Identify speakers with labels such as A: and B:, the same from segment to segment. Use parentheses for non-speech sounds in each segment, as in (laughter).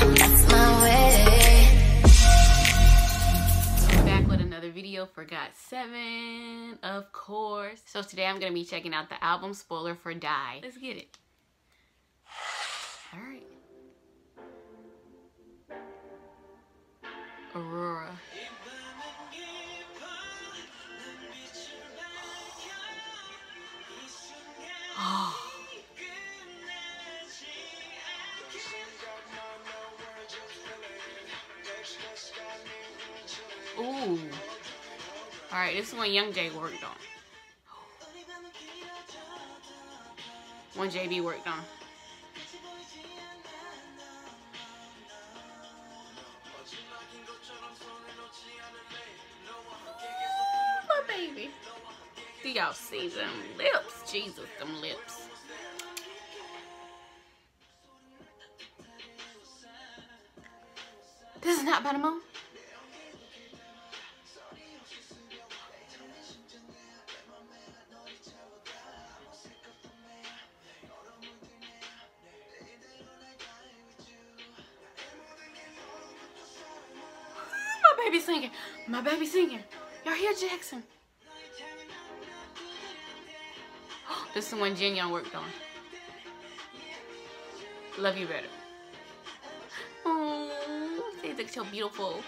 A: That's my way. Back with another video for 7, of course. So today I'm going to be checking out the album spoiler for DYE. Let's get it. All right. Aura. Ooh. Alright, this is one Youngjae worked on. One JB worked on. my baby. Do y'all see them lips? Jesus, them lips. This is not by baby singing. My baby singing. Y'all hear Jackson? (gasps) This is the one Jin Young worked on. Love you better. (gasps) Oh, they look so beautiful.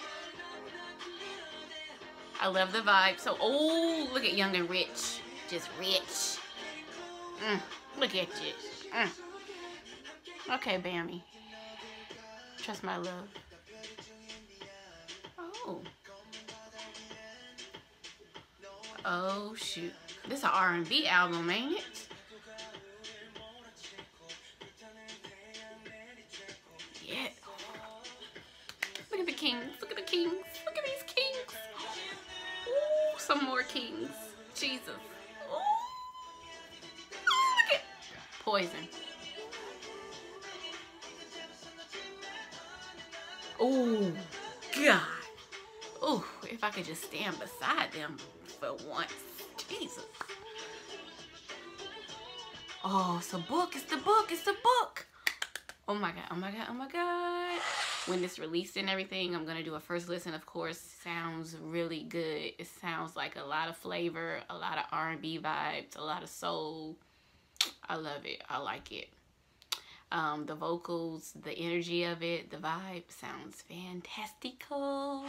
A: I love the vibe. So, oh, look at Young and Rich. Just rich. Mm, look at this. Mm. Okay, Bammy. Trust my love. Oh. Oh, shoot. This is an R&B album, ain't it? Yeah. Look at the kings. Look at the kings. Look at these kings. Ooh, some more kings. Jesus. Ooh. Look at Poison. Oh, God. If I could just stand beside them for once. Jesus. Oh, it's a book. It's the book. It's the book. Oh my God. Oh my God. Oh my God. When this released and everything, I'm going to do a first listen, of course. Sounds really good. It sounds like a lot of flavor, a lot of R&B vibes, a lot of soul. I love it. I like it. Um, the vocals, the energy of it, the vibe sounds fantastical.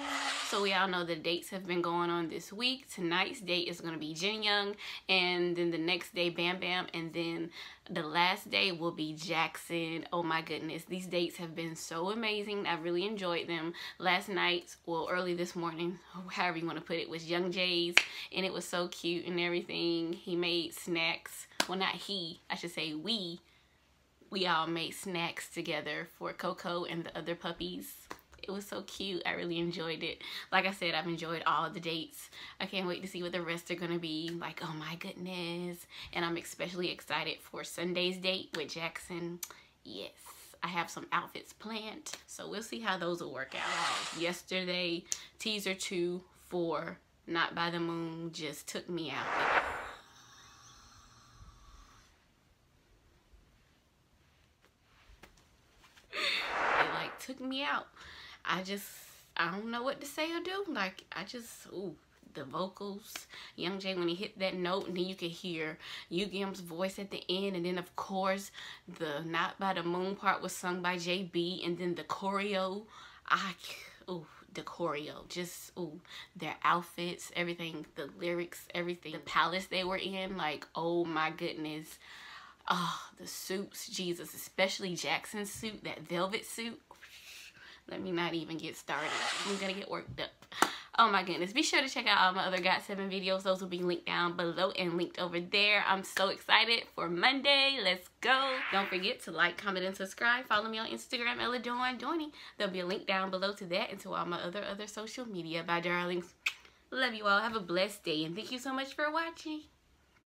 A: So we all know the dates have been going on this week. Tonight's date is going to be Jin Young and then the next day BamBam and then the last day will be Jackson. Oh my goodness, these dates have been so amazing. I really enjoyed them. Last night, well early this morning, (laughs) however you want to put it, was Youngjae's and it was so cute and everything. He made snacks. Well, not he, I should say we we all made snacks together for Coco and the other puppies. It was so cute. I really enjoyed it. Like I said, I've enjoyed all the dates. I can't wait to see what the rest are going to be. Like, oh my goodness. And I'm especially excited for Sunday's date with Jackson. Yes, I have some outfits planned. So we'll see how those will work out. Yesterday, teaser two for Not by the Moon just took me out. Took me out. I just, I don't know what to say or do. Like, I just, ooh, the vocals. Youngjae, when he hit that note, and then you could hear Yugyeom's voice at the end. And then, of course, the Not By The Moon part was sung by JB. And then the choreo, I, ooh, the choreo. Just, ooh, their outfits, everything, the lyrics, everything. The palace they were in, like, oh my goodness. Oh, the suits, Jesus, especially Jackson's suit, that velvet suit. Let me not even get started. I'm gonna get worked up. Oh my goodness. Be sure to check out all my other GOT7 videos. Those will be linked down below and linked over there. I'm so excited for Monday. Let's go. Don't forget to like, comment, and subscribe. Follow me on Instagram, LaDawn Dawnny. There'll be a link down below to that and to all my other other social media. Bye, darlings. Love you all. Have a blessed day. And thank you so much for watching.